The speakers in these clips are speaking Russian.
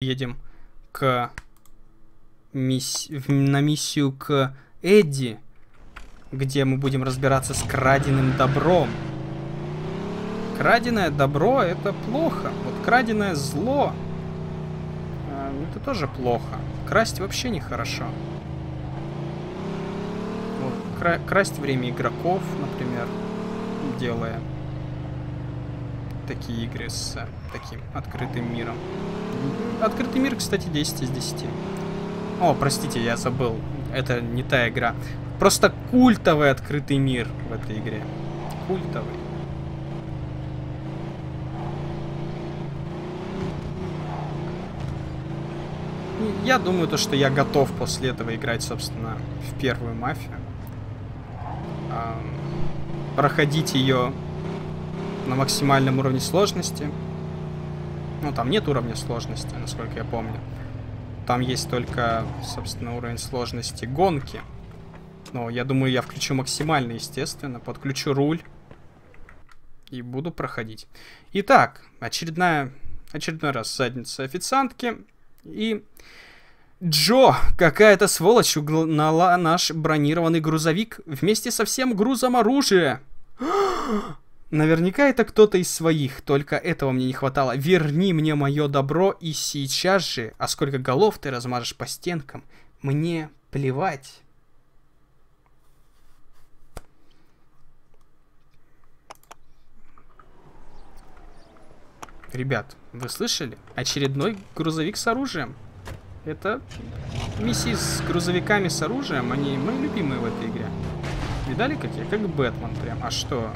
едем к мисс... на миссию к Эдди, где мы будем разбираться с краденым добром. Краденое добро это плохо. Вот краденое зло э, это тоже плохо. Красть вообще нехорошо. Вот, кра красть время игроков, например, делая такие игры с таким открытым миром. Открытый мир, кстати, 10 из 10. О, простите, я забыл. Это не та игра. Просто культовый открытый мир в этой игре. Культовый. Я думаю, то, что я готов после этого играть, собственно, в первую мафию. проходить ее на максимальном уровне сложности. Ну, там нет уровня сложности, насколько я помню. Там есть только, собственно, уровень сложности гонки. Но я думаю, я включу максимально, естественно. Подключу руль. И буду проходить. Итак, очередная, очередной раз задница официантки. И Джо, какая-то сволочь угнала наш бронированный грузовик вместе со всем грузом оружия. Наверняка это кто-то из своих, только этого мне не хватало. Верни мне мое добро и сейчас же, а сколько голов ты размажешь по стенкам, мне плевать. Ребят, вы слышали? Очередной грузовик с оружием. Это миссии с грузовиками с оружием, они мои любимые в этой игре. Видали какие? Как Бэтмен прям. А что?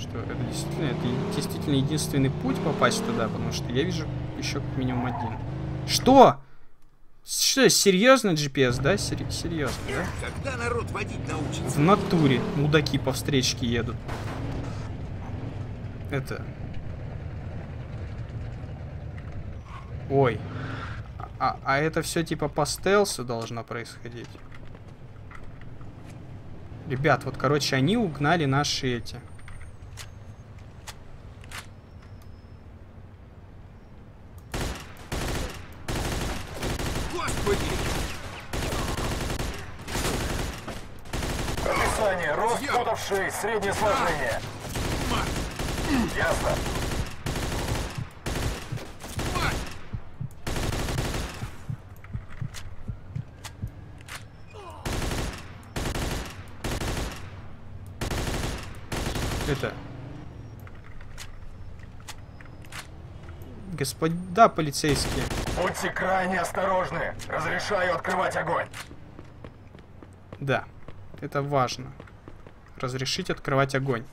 Что это действительно, это действительно единственный путь попасть туда, потому что я вижу еще как минимум один. Что? Что, серьезно GPS, да? Сер серьезно, да? Когда народ водить научится? В натуре мудаки по встречке едут. Это... Ой. А, а это все типа по стелсу должно происходить. Ребят, вот, короче, они угнали наши эти... среднее сложение. Ясно. Это... Господа полицейские. Будьте крайне осторожны. Разрешаю открывать огонь. Да, это важно разрешить открывать огонь.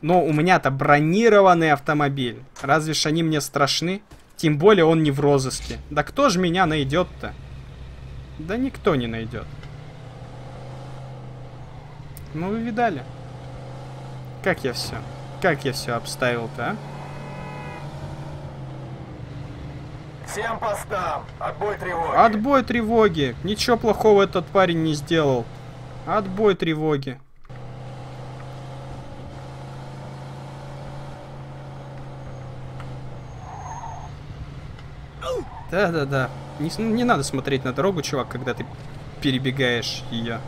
Но у меня-то бронированный автомобиль. Разве ж они мне страшны? Тем более он не в розыске. Да кто же меня найдет-то? Да никто не найдет. Ну вы видали? Как я все? Как я все обставил-то, а? Всем постам! Отбой тревоги! Отбой тревоги! Ничего плохого этот парень не сделал. Отбой тревоги. Да-да-да. Не, не надо смотреть на дорогу, чувак, когда ты перебегаешь ее.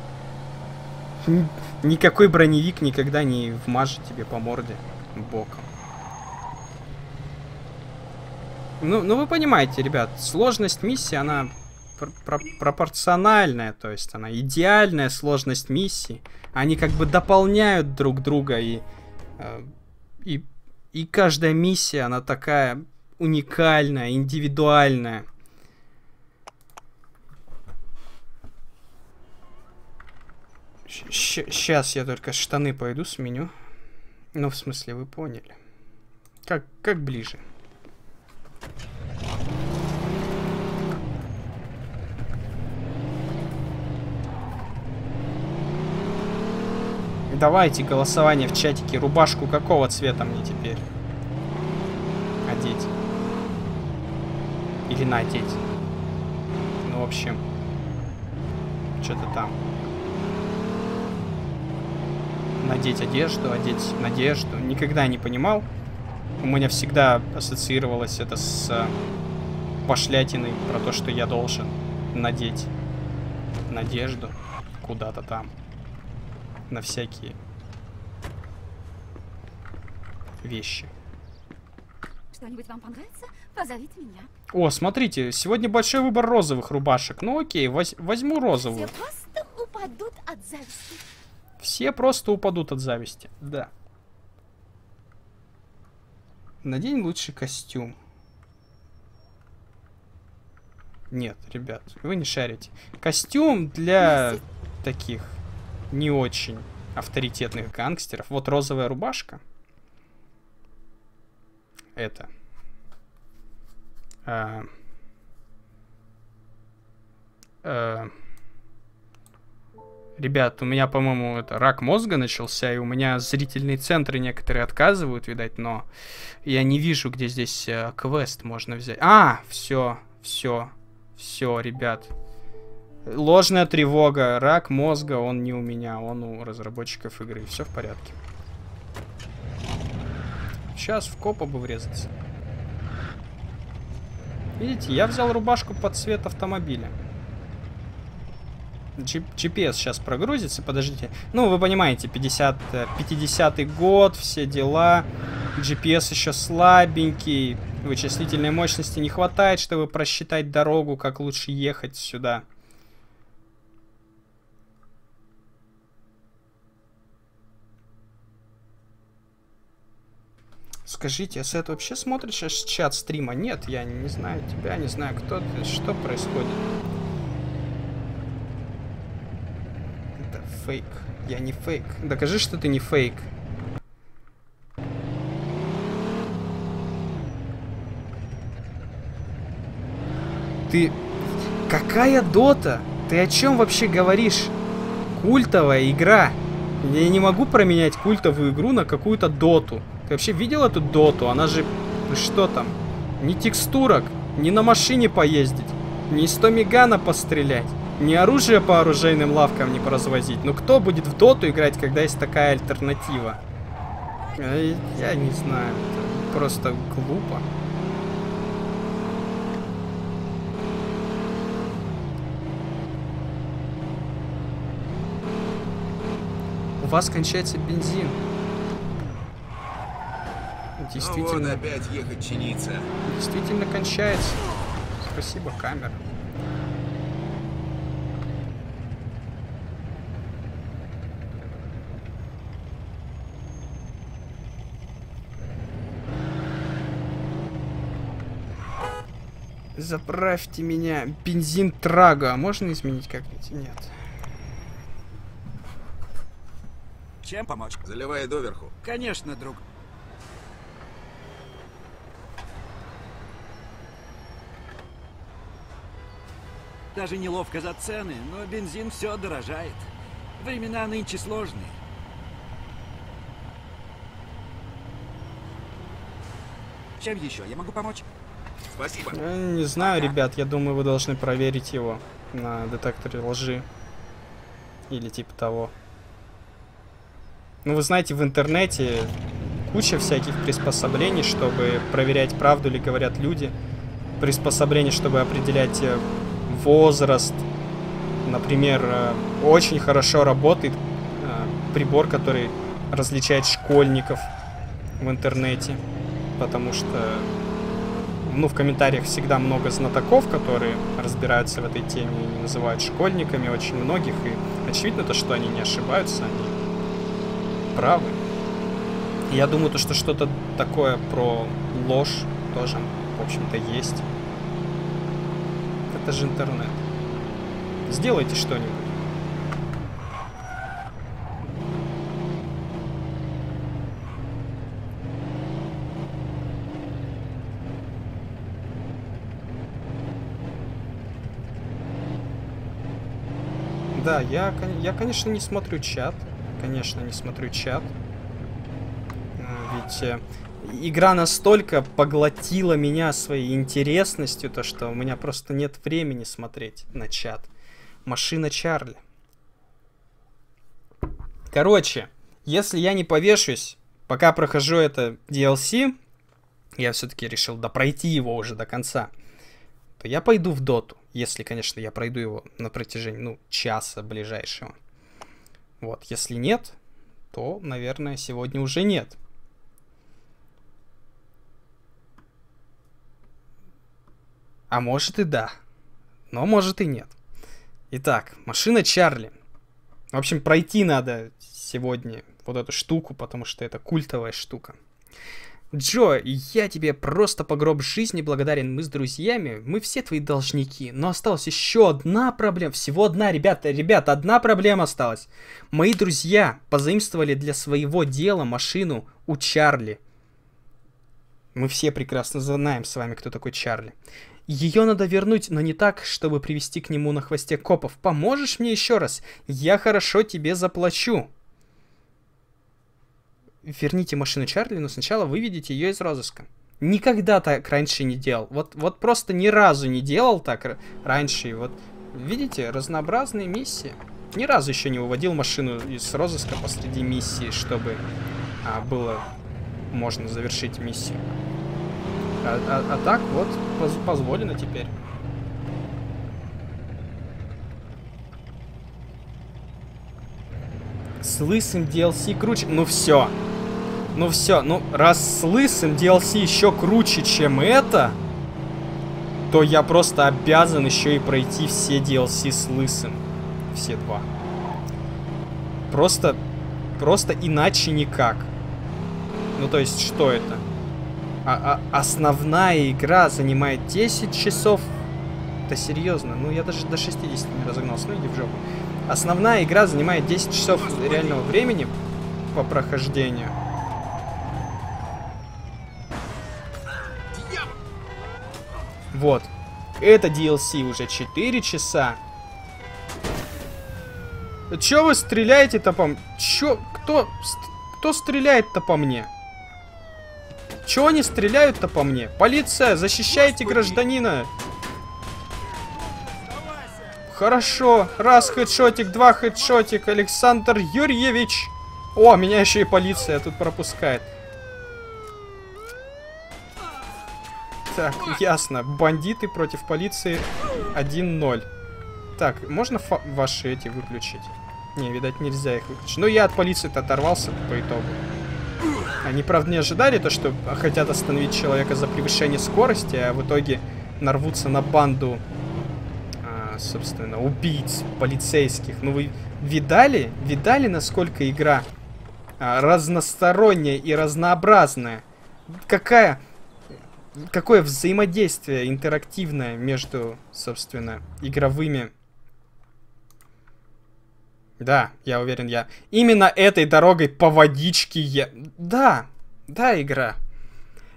Никакой броневик никогда не вмажет тебе по морде боком. Ну, ну вы понимаете, ребят, сложность миссии, она пр пр пропорциональная, то есть она идеальная сложность миссии. Они как бы дополняют друг друга, и, э, и, и каждая миссия, она такая уникальная, индивидуальная. Сейчас я только штаны пойду сменю. Ну, в смысле, вы поняли. Как, как ближе. Давайте голосование в чатике. Рубашку какого цвета мне теперь одеть? Или надеть. Ну, в общем, что-то там. Надеть одежду, одеть надежду. Никогда не понимал. У меня всегда ассоциировалось это с э, пошлятиной про то, что я должен надеть надежду куда-то там. На всякие вещи. Что-нибудь вам понравится? Позовите меня. О, смотрите, сегодня большой выбор розовых рубашек. Ну окей, воз возьму розовую. Все просто упадут от зависти. Все просто упадут от зависти, да. Надень лучший костюм. Нет, ребят, вы не шарите. Костюм для таких не очень авторитетных гангстеров. Вот розовая рубашка. Это. А, а, ребят, у меня, по-моему, это рак мозга начался, и у меня зрительные центры некоторые отказывают, видать, но я не вижу, где здесь э, квест можно взять. А, все, все, все, ребят. Ложная тревога, рак мозга, он не у меня, он у разработчиков игры. Все в порядке. Сейчас в копа бы врезаться. Видите, я взял рубашку под цвет автомобиля. GPS сейчас прогрузится, подождите. Ну, вы понимаете, 50, 50 э, год, все дела. GPS еще слабенький. Вычислительной мощности не хватает, чтобы просчитать дорогу, как лучше ехать сюда. Скажите, а это вообще смотришь чат стрима? Нет, я не знаю тебя, не знаю, кто ты, что происходит. Это фейк. Я не фейк. Докажи, что ты не фейк. Ты... Какая дота? Ты о чем вообще говоришь? Культовая игра. Я не могу променять культовую игру на какую-то доту. Вообще видел эту доту? Она же... Что там? Ни текстурок, ни на машине поездить, ни 100 мегана пострелять, ни оружие по оружейным лавкам не поразвозить. Ну кто будет в доту играть, когда есть такая альтернатива? Я, я не знаю. Это просто глупо. У вас кончается бензин. Действительно. Ну вот опять ехать чиниться. Действительно кончается. Спасибо, камера. Заправьте меня. Бензин Трага. Можно изменить как-нибудь? Нет. Чем помочь? Заливай доверху. Конечно, друг. Даже неловко за цены, но бензин все дорожает. Времена нынче сложные. Чем еще? Я могу помочь? Спасибо. Я не знаю, ребят, я думаю, вы должны проверить его на детекторе лжи. Или типа того. Ну, вы знаете, в интернете куча всяких приспособлений, чтобы проверять, правду ли говорят люди. Приспособлений, чтобы определять э, возраст. Например, э, очень хорошо работает э, прибор, который различает школьников в интернете. Потому что, ну, в комментариях всегда много знатоков, которые разбираются в этой теме и называют школьниками очень многих. И очевидно то, что они не ошибаются, они правы. Я думаю, то, что что-то такое про ложь тоже, в общем-то, есть это же интернет. Сделайте что-нибудь. Да, я, я, конечно, не смотрю чат. Конечно, не смотрю чат. А, ведь э, игра настолько поглотила меня своей интересностью, то что у меня просто нет времени смотреть на чат. Машина Чарли. Короче, если я не повешусь, пока прохожу это DLC, я все-таки решил допройти его уже до конца, то я пойду в доту, если, конечно, я пройду его на протяжении, ну, часа ближайшего. Вот, если нет, то, наверное, сегодня уже нет. А может и да. Но может и нет. Итак, машина Чарли. В общем, пройти надо сегодня вот эту штуку, потому что это культовая штука. Джо, я тебе просто по гроб жизни благодарен. Мы с друзьями, мы все твои должники. Но осталась еще одна проблема. Всего одна, ребята, ребята, одна проблема осталась. Мои друзья позаимствовали для своего дела машину у Чарли. Мы все прекрасно знаем с вами, кто такой Чарли. Ее надо вернуть, но не так, чтобы привести к нему на хвосте копов. Поможешь мне еще раз? Я хорошо тебе заплачу верните машину Чарли, но сначала выведите ее из розыска. Никогда так раньше не делал. Вот, вот просто ни разу не делал так раньше. Вот, видите, разнообразные миссии. Ни разу еще не выводил машину из розыска посреди миссии, чтобы а, было можно завершить миссию. А, а, а так вот поз позволено теперь. С лысым DLC круче. Ну все. Ну все, ну раз с лысым DLC еще круче, чем это, то я просто обязан еще и пройти все DLC с лысым. Все два. Просто, просто иначе никак. Ну то есть, что это? А, а, основная игра занимает 10 часов. Да серьезно, ну я даже до 60 не разогнался, ну иди в жопу. Основная игра занимает 10 часов реального времени по прохождению. Вот. Это DLC уже 4 часа. Чё вы стреляете-то по? Чё? Кто? Кто стреляет-то по мне? Чё они стреляют-то по мне? Полиция, защищайте гражданина! Хорошо. Раз хедшотик, два хедшотик. Александр Юрьевич. О, меня еще и полиция тут пропускает. Так, ясно. Бандиты против полиции 1-0. Так, можно ваши эти выключить? Не, видать, нельзя их выключить. Ну, я от полиции-то оторвался по итогу. Они, правда, не ожидали то, что хотят остановить человека за превышение скорости, а в итоге нарвутся на банду, а, собственно, убийц полицейских. Ну, вы видали? Видали, насколько игра а, разносторонняя и разнообразная? Какая какое взаимодействие интерактивное между, собственно, игровыми... Да, я уверен, я... Именно этой дорогой по водичке я... Да, да, игра.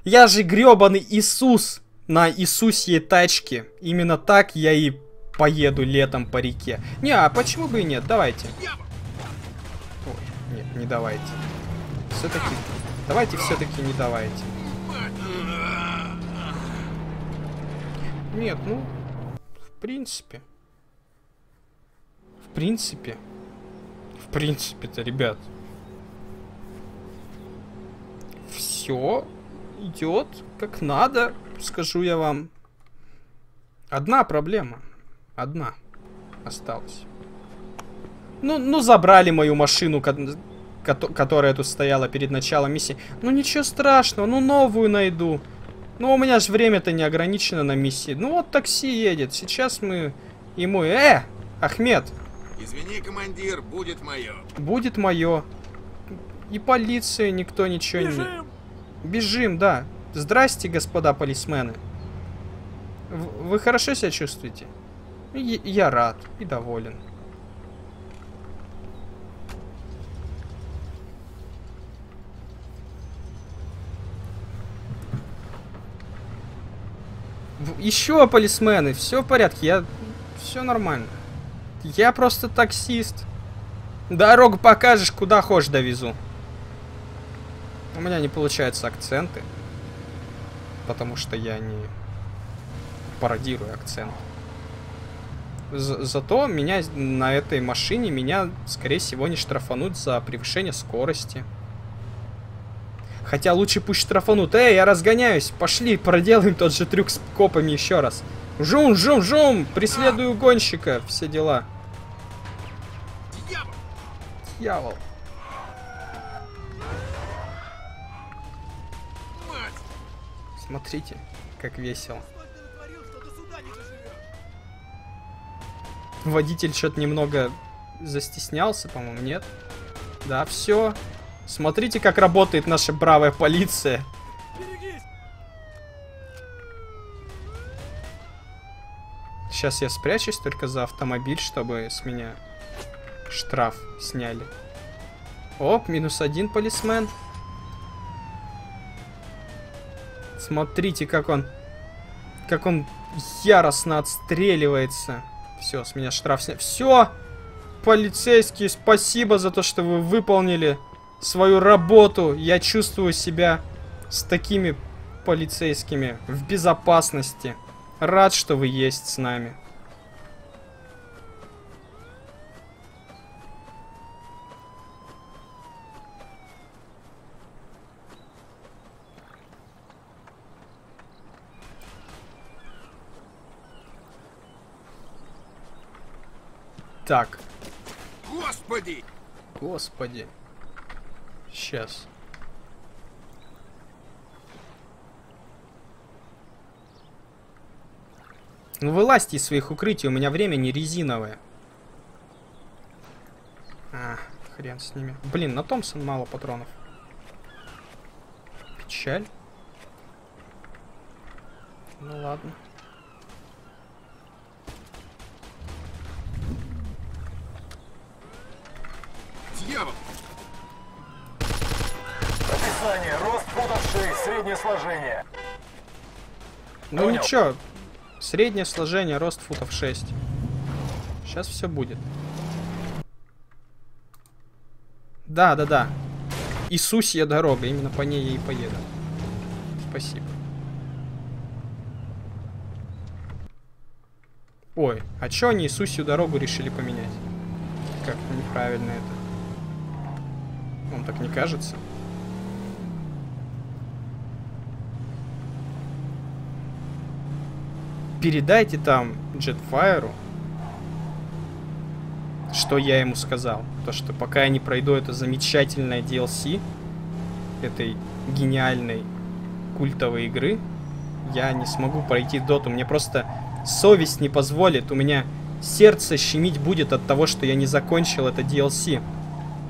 Я же гребаный Иисус на Иисусьей тачке. Именно так я и поеду летом по реке. Не, а почему бы и нет? Давайте. Ой, нет, не давайте. Все-таки... Давайте все-таки не давайте. Нет, ну, в принципе. В принципе. В принципе-то, ребят. Все идет как надо, скажу я вам. Одна проблема. Одна осталась. Ну, ну забрали мою машину, которая тут стояла перед началом миссии. Ну ничего страшного, ну новую найду. Ну, у меня же время-то не ограничено на миссии. Ну, вот такси едет. Сейчас мы ему... Э! Ахмед! Извини, командир, будет мое. Будет мое. И полиция, никто ничего Бежим. не... Бежим, да. Здрасте, господа полисмены. Вы хорошо себя чувствуете? Я, я рад и доволен. Еще полисмены, все в порядке, я... Все нормально. Я просто таксист. Дорогу покажешь, куда хочешь довезу. У меня не получаются акценты. Потому что я не пародирую акцент. За зато меня на этой машине меня, скорее всего, не штрафанут за превышение скорости. Хотя лучше пусть штрафанут. Эй, я разгоняюсь. Пошли, проделаем тот же трюк с копами еще раз. Жум, жум, жум. Преследую гонщика. Все дела. Дьявол! Смотрите, как весело. Водитель что-то немного застеснялся, по-моему, нет? Да, все. Смотрите, как работает наша бравая полиция. Сейчас я спрячусь только за автомобиль, чтобы с меня штраф сняли. Оп, минус один полисмен. Смотрите, как он... Как он яростно отстреливается. Все, с меня штраф сняли. Все! Полицейские, спасибо за то, что вы выполнили свою работу. Я чувствую себя с такими полицейскими в безопасности. Рад, что вы есть с нами. Так, Господи! господи. Сейчас. Ну вылазьте из своих укрытий, у меня время не резиновое. А, хрен с ними. Блин, на Томпсон мало патронов. Печаль. Ну ладно. Дьявол! Описание. Рост футов 6, среднее сложение. Ну Понял. ничего, среднее сложение, рост футов 6. Сейчас все будет. Да, да, да. Иисусья дорога, именно по ней я и поеду. Спасибо. Ой, а чё они Иисусью дорогу решили поменять? Как-то неправильно это. Вам так не кажется? передайте там Jetfire, что я ему сказал. То, что пока я не пройду это замечательное DLC этой гениальной культовой игры, я не смогу пройти доту. Мне просто совесть не позволит. У меня сердце щемить будет от того, что я не закончил это DLC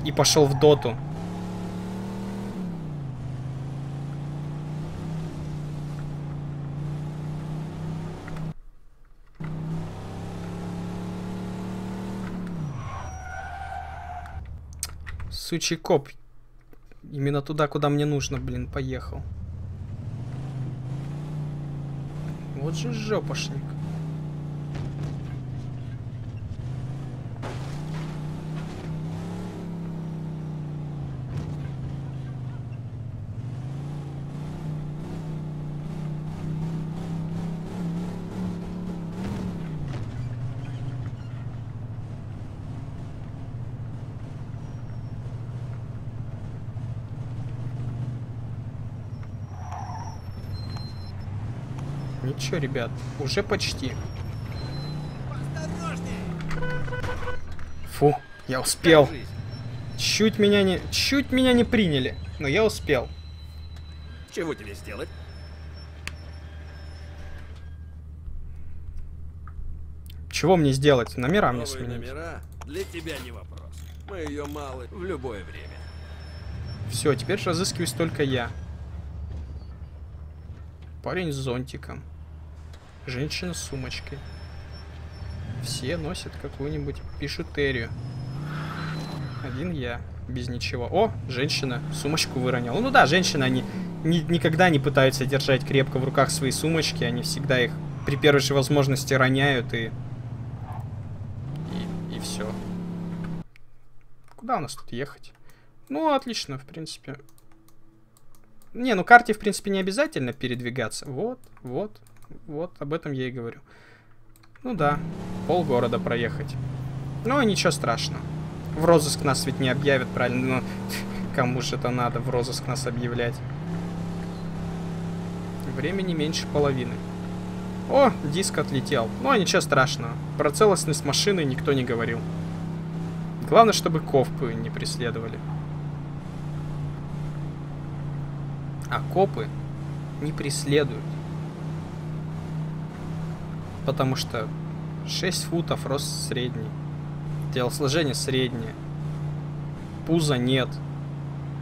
и пошел в доту. Сучий коп. Именно туда, куда мне нужно, блин, поехал. Вот же жопошник. Ничего, ребят, уже почти. Фу, я успел. Чуть меня не, чуть меня не приняли, но я успел. Чего тебе сделать? Чего мне сделать? Номера мне Новые сменить. номера для тебя не вопрос. Мы ее мало в любое время. Все, теперь разыскиваюсь только я. Парень с зонтиком. Женщина с сумочкой. Все носят какую-нибудь бижутерию. Один я. Без ничего. О, женщина сумочку выронила. Ну да, женщины, они ни- никогда не пытаются держать крепко в руках свои сумочки. Они всегда их при первой же возможности роняют и... И, и все. Куда у нас тут ехать? Ну, отлично, в принципе. Не, ну карте, в принципе, не обязательно передвигаться. Вот, вот, вот, об этом я и говорю. Ну да, полгорода проехать. Ну, ничего страшного. В розыск нас ведь не объявят, правильно? Ну, Кому же это надо в розыск нас объявлять? Времени меньше половины. О, диск отлетел. Ну, а ничего страшного. Про целостность машины никто не говорил. Главное, чтобы ковпы не преследовали. А копы не преследуют. Потому что 6 футов рост средний. Телосложение среднее. Пуза нет.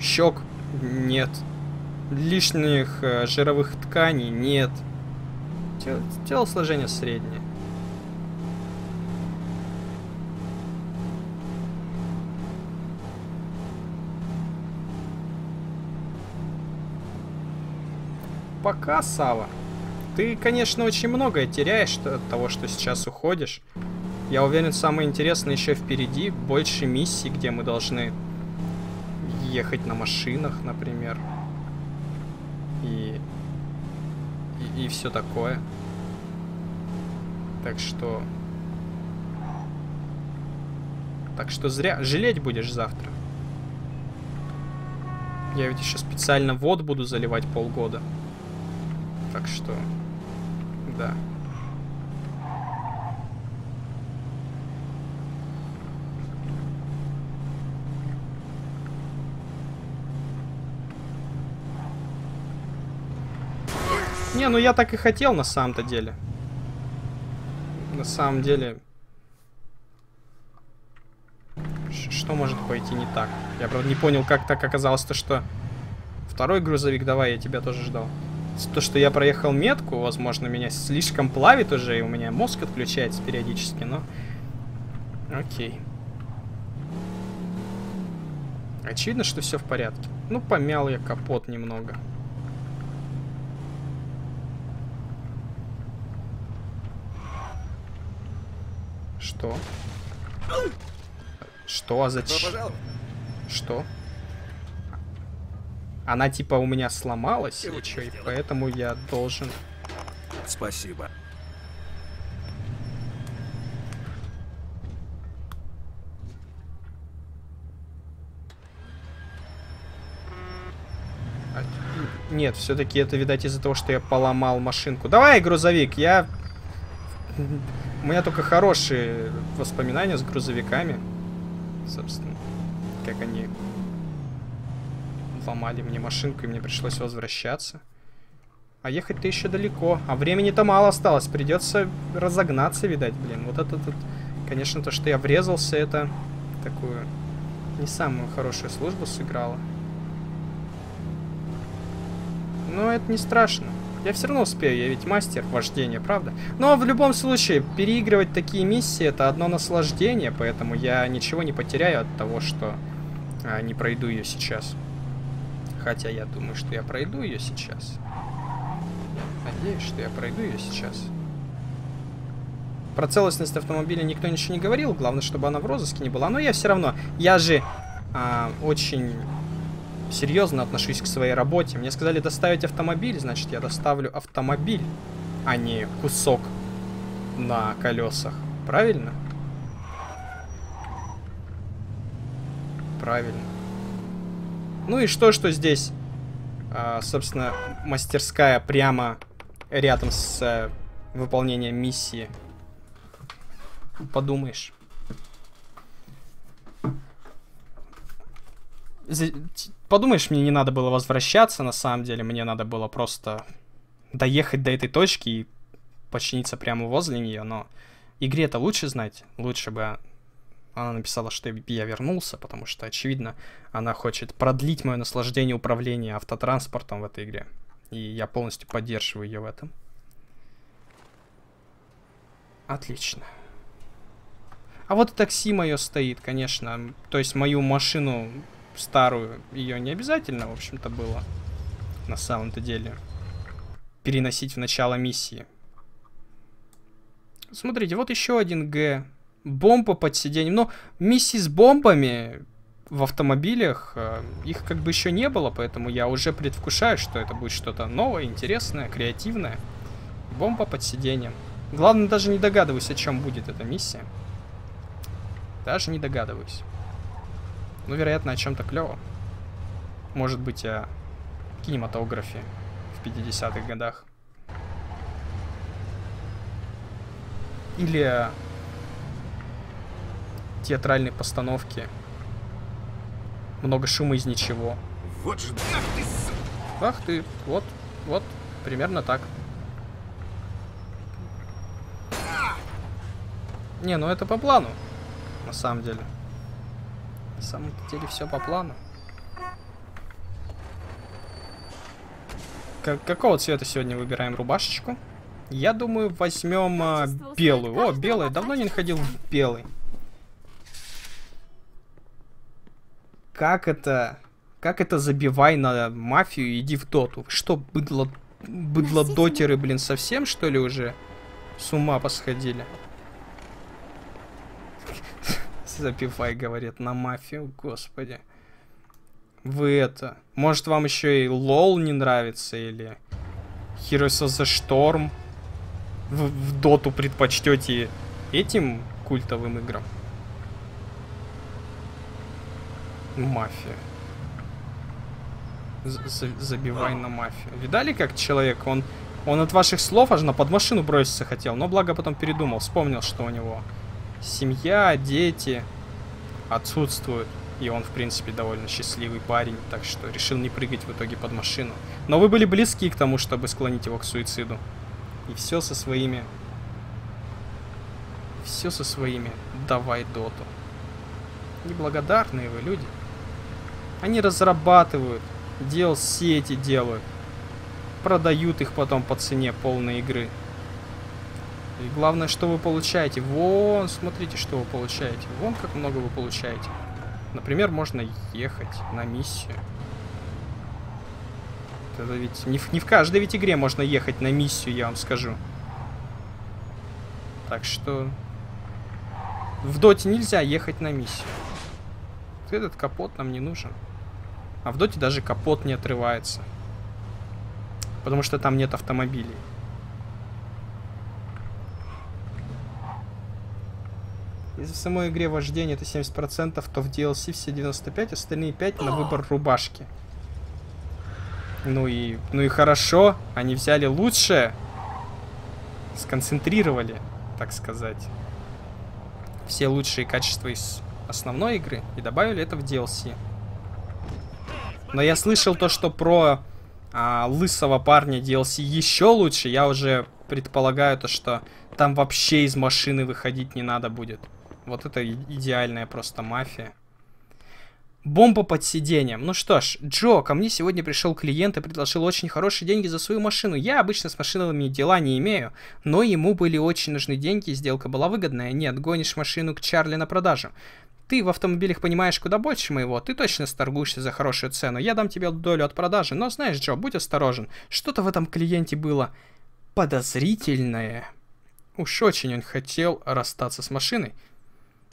Щек нет. Лишних э, жировых тканей нет. Тел- телосложение среднее. Пока, Сава. Ты, конечно, очень многое теряешь от того, что сейчас уходишь. Я уверен, самое интересное еще впереди. Больше миссий, где мы должны ехать на машинах, например. И... И, и все такое. Так что... Так что зря. Жалеть будешь завтра. Я ведь еще специально вод буду заливать полгода. Так что... Да. Не, ну я так и хотел на самом-то деле. На самом деле... Что может пойти не так? Я, правда, не понял, как так оказалось то, что... Второй грузовик, давай, я тебя тоже ждал. То, что я проехал метку, возможно, меня слишком плавит уже, и у меня мозг отключается периодически, но... Окей. Очевидно, что все в порядке. Ну, помял я капот немного. Что? Что? А зачем? Что? Она типа у меня сломалась или что, и поэтому я должен... Спасибо. А, Нет, все-таки это, видать, из-за того, что я поломал машинку. Давай, грузовик, я... У меня только хорошие воспоминания с грузовиками. Собственно, как они ломали мне машинку, и мне пришлось возвращаться. А ехать-то еще далеко. А времени-то мало осталось. Придется разогнаться, видать, блин. Вот это тут... Конечно, то, что я врезался, это такую не самую хорошую службу сыграло. Но это не страшно. Я все равно успею, я ведь мастер вождения, правда? Но в любом случае, переигрывать такие миссии это одно наслаждение, поэтому я ничего не потеряю от того, что а, не пройду ее сейчас. Хотя я думаю, что я пройду ее сейчас. Надеюсь, что я пройду ее сейчас. Про целостность автомобиля никто ничего не говорил, главное, чтобы она в розыске не была. Но я все равно, я же а, очень серьезно отношусь к своей работе. Мне сказали доставить автомобиль, значит я доставлю автомобиль, а не кусок на колесах. Правильно? Правильно. Ну и что, что здесь, а, собственно, мастерская прямо рядом с э, выполнением миссии. Подумаешь. Подумаешь, мне не надо было возвращаться, на самом деле, мне надо было просто доехать до этой точки и починиться прямо возле нее, но игре это лучше знать, лучше бы она написала, что я вернулся, потому что, очевидно, она хочет продлить мое наслаждение управления автотранспортом в этой игре. И я полностью поддерживаю ее в этом. Отлично. А вот и такси мое стоит, конечно. То есть мою машину старую, ее не обязательно, в общем-то, было на самом-то деле переносить в начало миссии. Смотрите, вот еще один Г. Бомба под сиденьем. Но миссии с бомбами в автомобилях, э, их как бы еще не было, поэтому я уже предвкушаю, что это будет что-то новое, интересное, креативное. Бомба под сиденьем. Главное, даже не догадываюсь, о чем будет эта миссия. Даже не догадываюсь. Ну, вероятно, о чем-то клевом. Может быть, о кинематографе в 50-х годах. Или театральной постановке. Много шума из ничего. Вот же ах ты, с- Ах ты, вот, вот, примерно так. Не, ну это по плану, на самом деле. На самом деле все по плану. Как- какого цвета сегодня выбираем рубашечку? Я думаю, возьмем а, белую. О, белая. Давно не находил белый. Как это? Как это забивай на мафию иди в доту? Что, быдло... Быдло-дотеры, блин, совсем, что ли, уже с ума посходили? Забивай, говорит, на мафию, господи. Вы это... Может, вам еще и лол не нравится, или... Heroes of the Storm? В, в доту предпочтете этим культовым играм? Мафия. З- за- забивай на мафию. Видали, как человек, он, он от ваших слов аж на под машину броситься хотел, но благо потом передумал, вспомнил, что у него семья, дети отсутствуют. И он, в принципе, довольно счастливый парень, так что решил не прыгать в итоге под машину. Но вы были близки к тому, чтобы склонить его к суициду. И все со своими... Все со своими «давай доту». Неблагодарные вы люди. Они разрабатывают, DLC эти делают, продают их потом по цене полной игры. И главное, что вы получаете. Вон, смотрите, что вы получаете. Вон, как много вы получаете. Например, можно ехать на миссию. Это ведь не в, не в каждой ведь игре можно ехать на миссию, я вам скажу. Так что в доте нельзя ехать на миссию. Этот капот нам не нужен. А в доте даже капот не отрывается. Потому что там нет автомобилей. Если в самой игре вождение это 70%, то в DLC все 95, остальные 5 на выбор рубашки. Ну и, ну и хорошо, они взяли лучшее, сконцентрировали, так сказать, все лучшие качества из основной игры и добавили это в DLC. Но я слышал то, что про а, лысого парня DLC еще лучше. Я уже предполагаю то, что там вообще из машины выходить не надо будет. Вот это идеальная просто мафия. Бомба под сиденьем. Ну что ж, Джо, ко мне сегодня пришел клиент и предложил очень хорошие деньги за свою машину. Я обычно с машинами дела не имею, но ему были очень нужны деньги, сделка была выгодная. Нет, гонишь машину к Чарли на продажу. Ты в автомобилях понимаешь куда больше моего, ты точно сторгуешься за хорошую цену. Я дам тебе долю от продажи, но знаешь, Джо, будь осторожен. Что-то в этом клиенте было подозрительное. Уж очень он хотел расстаться с машиной.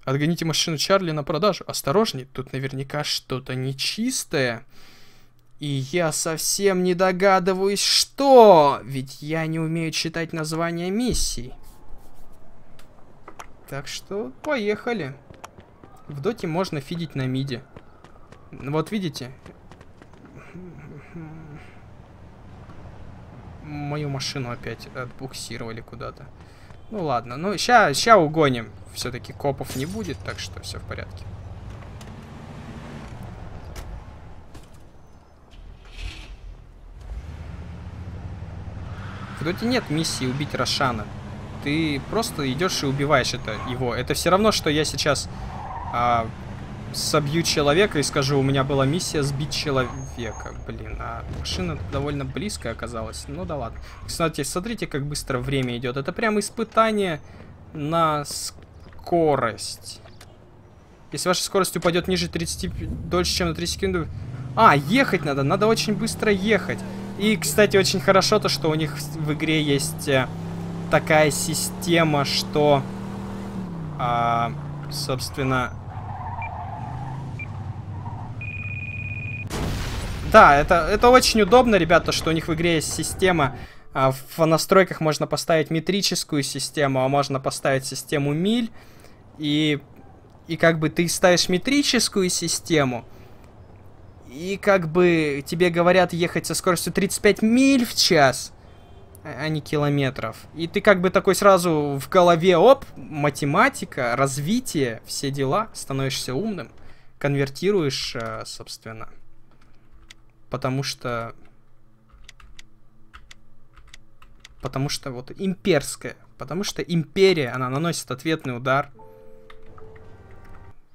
Отгоните машину Чарли на продажу. Осторожней, тут наверняка что-то нечистое. И я совсем не догадываюсь, что. Ведь я не умею читать названия миссий. Так что поехали. В доте можно фидить на миде. Вот видите? Мою машину опять отбуксировали куда-то. Ну ладно, ну ща, ща угоним. Все-таки копов не будет, так что все в порядке. В доте нет миссии убить Рошана. Ты просто идешь и убиваешь это его. Это все равно, что я сейчас а, собью человека и скажу, у меня была миссия сбить человека. Блин, а машина довольно близко оказалась. Ну да ладно. Кстати, смотрите, как быстро время идет. Это прям испытание на скорость. Если ваша скорость упадет ниже 30, дольше, чем на 3 секунды... А, ехать надо, надо очень быстро ехать. И, кстати, очень хорошо то, что у них в в игре есть э, такая система, что, а, собственно... Да, это, это очень удобно, ребята, что у них в игре есть система. а, в настройках можно поставить метрическую систему, а можно поставить систему миль. И, и как бы ты ставишь метрическую систему, и как бы тебе говорят ехать со скоростью 35 миль в час, а не километров. И ты как бы такой сразу в голове, оп, математика, развитие, все дела, становишься умным, конвертируешь, э, собственно. Потому что... Потому что вот имперская, потому что империя, она наносит ответный удар.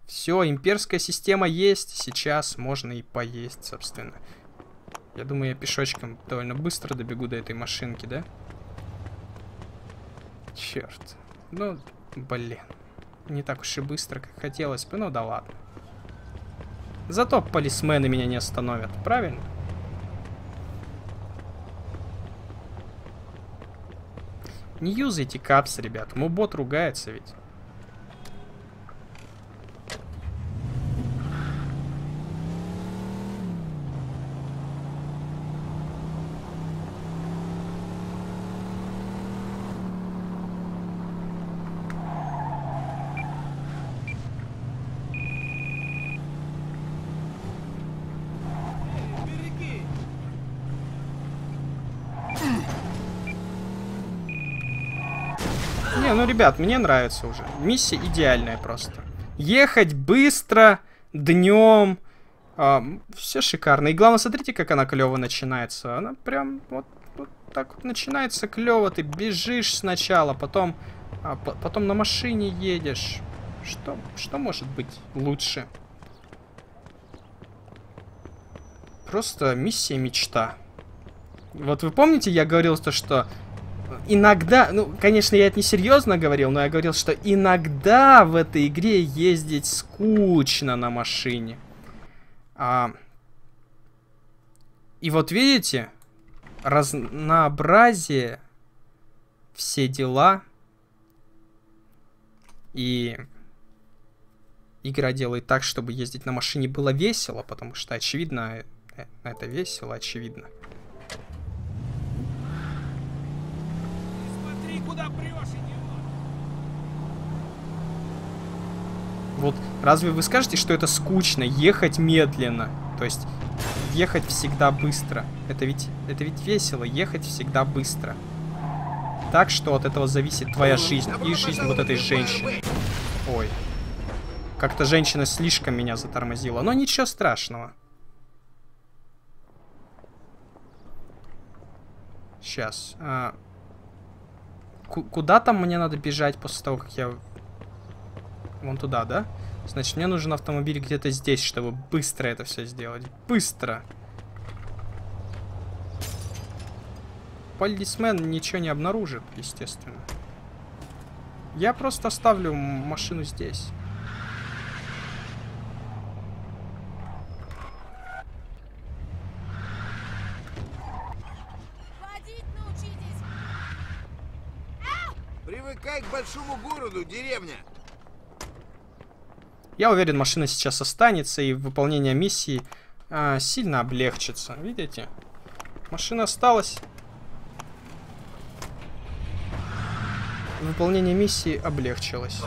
Все, имперская система есть, сейчас можно и поесть, собственно. Я думаю, я пешочком довольно быстро добегу до этой машинки, да? Черт. Ну, блин. Не так уж и быстро, как хотелось бы, ну да ладно. Зато полисмены меня не остановят, правильно? Не юзайте капс, ребят. Мубот ругается ведь. Не, ну, ребят, мне нравится уже. Миссия идеальная просто. Ехать быстро, днем. А, все шикарно. И главное, смотрите, как она клево начинается. Она прям вот, вот так вот начинается клево. Ты бежишь сначала, потом, а, по потом на машине едешь. Что, что может быть лучше? Просто миссия мечта. Вот вы помните, я говорил то, что иногда, ну, конечно, я это не серьезно говорил, но я говорил, что иногда в этой игре ездить скучно на машине. А... И вот видите, разнообразие, все дела, и игра делает так, чтобы ездить на машине было весело, потому что, очевидно, э, это весело, очевидно. Вот разве вы скажете, что это скучно, ехать медленно? То есть ехать всегда быстро. Это ведь, это ведь весело, ехать всегда быстро. Так что от этого зависит твоя жизнь и жизнь вот этой женщины. Ой. Как-то женщина слишком меня затормозила, но ничего страшного. Сейчас. А... Куда там мне надо бежать после того, как я Вон туда, да? Значит, мне нужен автомобиль где-то здесь, чтобы быстро это все сделать. Быстро! Полисмен ничего не обнаружит, естественно. Я просто оставлю машину здесь. Привыкай к большому городу, деревня. Я уверен, машина сейчас останется, и выполнение миссии а, сильно облегчится. Видите? Машина осталась. Выполнение миссии облегчилось.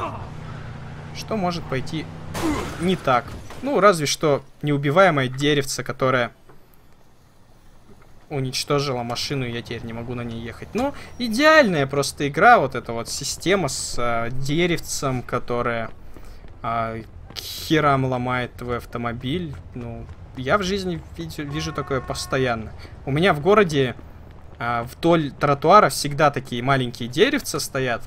Что может пойти не так? Ну, разве что неубиваемое деревце, которое уничтожила машину, и я теперь не могу на ней ехать. Ну, идеальная просто игра, вот эта вот система с а, деревцем, которая а, херам ломает твой автомобиль. Ну, я в жизни вижу, вижу такое постоянно. У меня в городе а, вдоль тротуара всегда такие маленькие деревца стоят.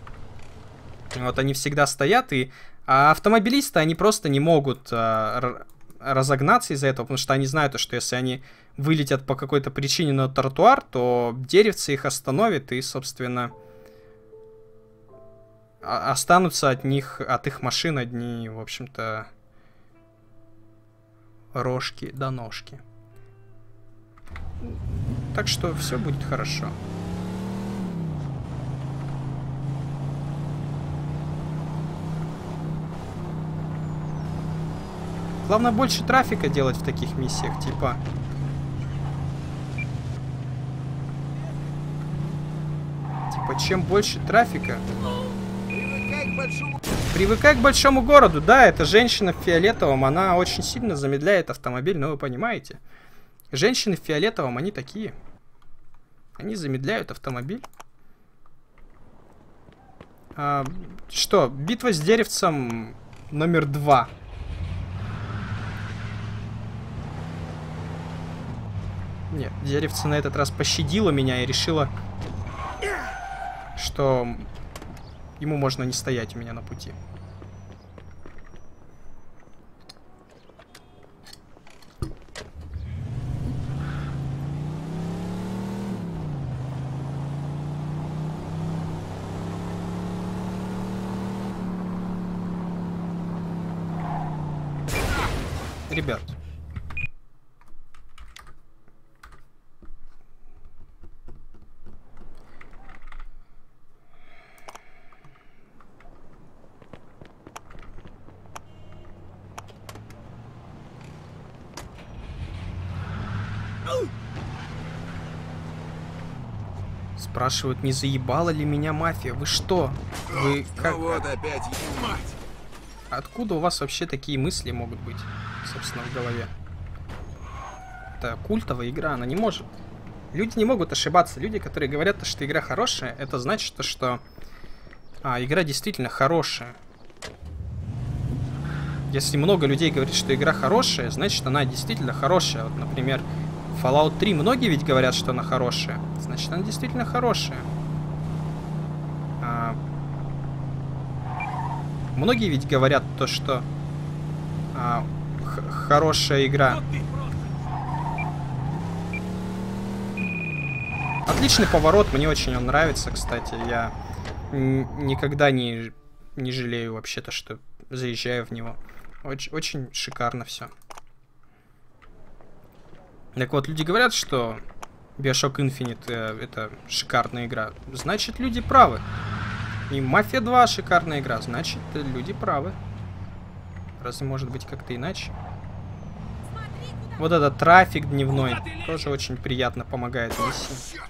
Вот они всегда стоят, и а автомобилисты, они просто не могут а, разогнаться из-за этого, потому что они знают, что если они вылетят по какой-то причине на тротуар, то деревце их остановит, и, собственно, останутся от них, от их машин одни, в общем-то, рожки до ножки. Так что все будет хорошо. Главное больше трафика делать в таких миссиях, типа... Типа, чем больше трафика, к большому... Привыкай к большому городу. Да, эта женщина в фиолетовом, она очень сильно замедляет автомобиль, но вы понимаете. Женщины в фиолетовом, они такие. Они замедляют автомобиль. А, что, битва с деревцем номер два. Нет, деревце на этот раз пощадило меня и решила, что ему можно не стоять у меня на пути. Ребят. Спрашивают, не заебала ли меня мафия? Вы что? Вы как... Ну вот опять, мать! Откуда у вас вообще такие мысли могут быть, собственно, в голове? Это культовая игра, она не может. Люди не могут ошибаться. Люди, которые говорят, что игра хорошая, это значит, то, что а, игра действительно хорошая. Если много людей говорит, что игра хорошая, значит она действительно хорошая. Вот, например, Fallout 3 многие ведь говорят, что она хорошая. Значит, она действительно хорошая. А, Многие ведь говорят то, что а, хорошая игра. Отличный поворот, мне очень он нравится, кстати. Я никогда не, не жалею вообще-то, что заезжаю в него. Очень, очень шикарно все. Так вот, люди говорят, что Bioshock Infinite э, это шикарная игра. Значит, люди правы. И Мафия 2 шикарная игра, значит, люди правы. Разве может быть как-то иначе? Вот этот трафик дневной тоже очень приятно помогает миссии.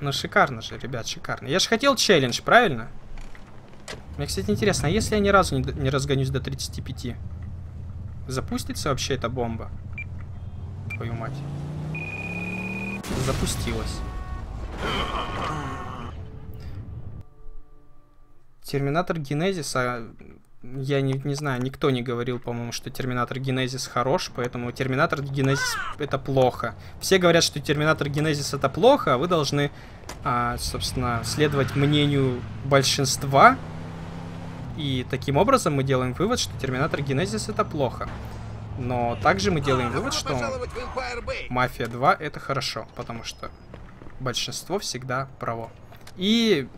Ну, шикарно же, ребят, шикарно. Я же хотел челлендж, правильно? Мне, кстати, интересно, а если я ни разу не, не разгонюсь до 35? Запустится вообще эта бомба? Твою мать. Запустилась. Терминатор Генезиса, я не, не знаю, никто не говорил, по-моему, что Терминатор Генезис хорош, поэтому Терминатор Генезис это плохо. Все говорят, что Терминатор Генезис это плохо, а вы должны, а, собственно, следовать мнению большинства. И таким образом мы делаем вывод, что Терминатор Генезис это плохо. Но также мы делаем вывод, что Мафия 2 это хорошо, потому что большинство всегда право. И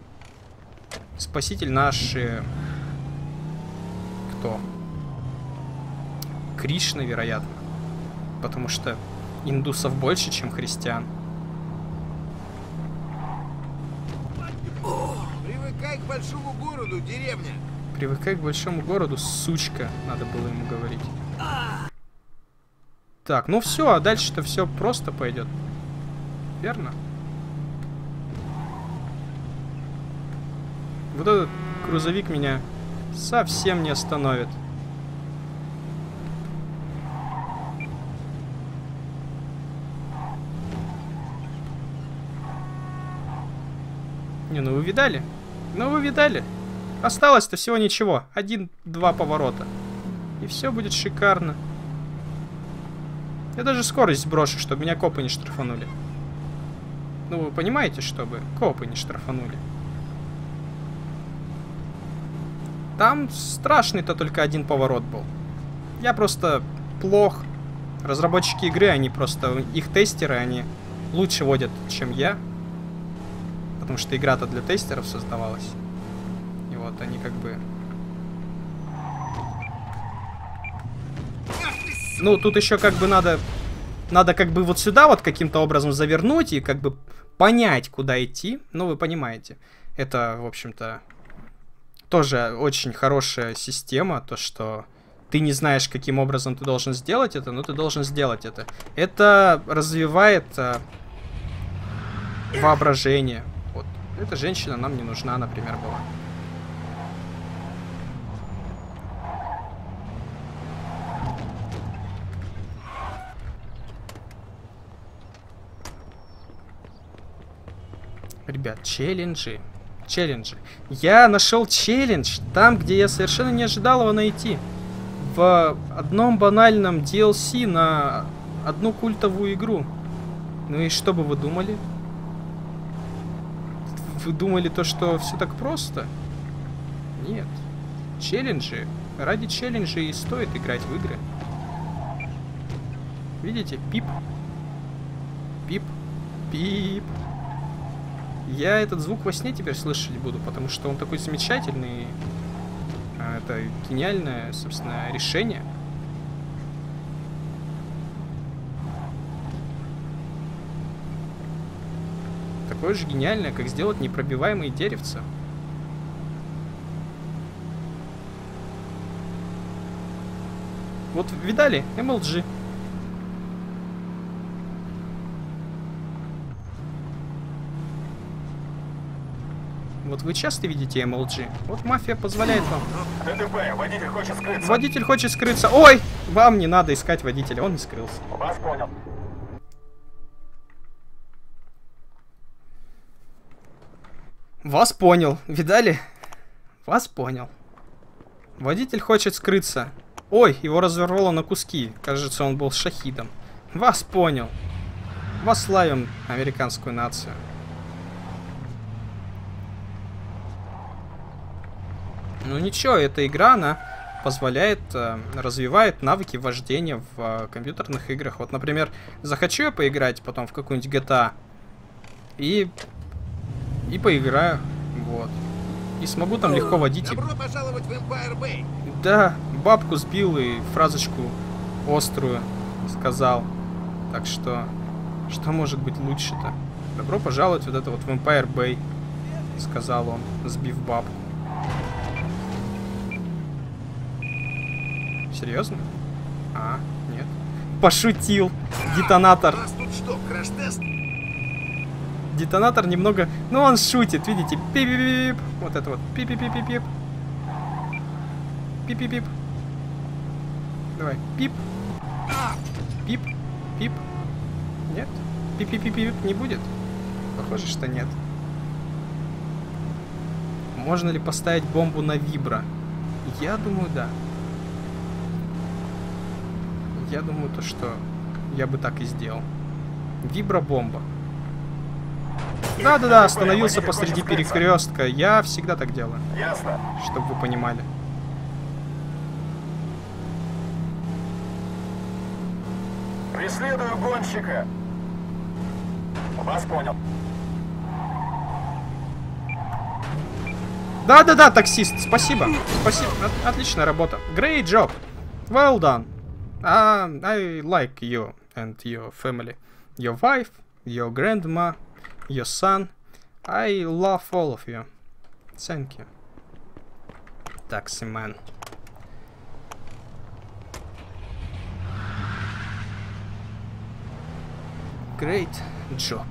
спаситель наш... Э, кто? Кришна, вероятно. Потому что индусов больше, чем христиан. Привыкай к большому городу, деревня. Привыкай к большому городу, сучка, надо было ему говорить. Так, ну все, а дальше-то все просто пойдет. Верно? Вот этот грузовик меня совсем не остановит. Не, ну вы видали? Ну вы видали? Осталось-то всего ничего. Один-два поворота. И все будет шикарно. Я даже скорость сброшу, чтобы меня копы не штрафанули. Ну, вы понимаете, чтобы копы не штрафанули. Там страшный-то только один поворот был. Я просто плох. Разработчики игры, они просто... Их тестеры, они лучше водят, чем я. Потому что игра-то для тестеров создавалась. Вот они как бы... Ну, тут еще как бы надо... Надо как бы вот сюда вот каким-то образом завернуть и как бы понять, куда идти. Ну, вы понимаете. Это, в общем-то, тоже очень хорошая система, то что ты не знаешь, каким образом ты должен сделать это, но ты должен сделать это. Это развивает а, воображение. Вот. Эта женщина нам не нужна, например, была. Ребят, челленджи. Челленджи. Я нашел челлендж там, где я совершенно не ожидал его найти. В одном банальном DLC на одну культовую игру. Ну и что бы вы думали? Вы думали то, что все так просто? Нет. Челленджи. Ради челленджей и стоит играть в игры. Видите? Пип. Пип. Пип. Я этот звук во сне теперь слышать буду, потому что он такой замечательный. А, Это гениальное, собственно, решение. Такое же гениальное, как сделать непробиваемые деревца. Вот видали? MLG. Вот вы часто видите MLG? Вот мафия позволяет вам. ДТП, водитель хочет скрыться. Водитель хочет скрыться. Ой! Вам не надо искать водителя, он не скрылся. Вас понял. Вас понял. Видали? Вас понял. Водитель хочет скрыться. Ой, его разорвало на куски. Кажется, он был шахидом. Вас понял. Вас славим, американскую нацию. Ну ничего, эта игра, она позволяет, э, развивает навыки вождения в э, компьютерных играх. Вот, например, захочу я поиграть потом в какую-нибудь GTA и и поиграю, вот. И смогу там легко водить. Добро пожаловать в Empire Bay. Да, бабку сбил и фразочку острую сказал. Так что, что может быть лучше-то? Добро пожаловать вот это вот в Empire Bay, сказал он, сбив бабку. Серьезно? А, нет. Пошутил. Детонатор. У нас тут что, краш-тест? Детонатор немного... Ну, он шутит, видите? Пип-пип-пип. Вот это вот. Пип-пип-пип-пип. Пип-пип-пип. Давай. Пип. Пип. Пип. Нет? Пип-пип-пип не будет? Похоже, что нет. Можно ли поставить бомбу на вибро? Я думаю, да. Я думаю, то, что я бы так и сделал. Вибробомба. Да-да-да, остановился посреди перекрестка. Я всегда так делаю, Ясно. чтобы вы понимали. Преследую гонщика. Вас понял. Да-да-да, таксист, спасибо. Спасибо. От- отличная работа. Great job. Well done. Uh, I like you and your family. Your wife, your grandma, your son. I love all of you. Thank you. Taxi man. Great job.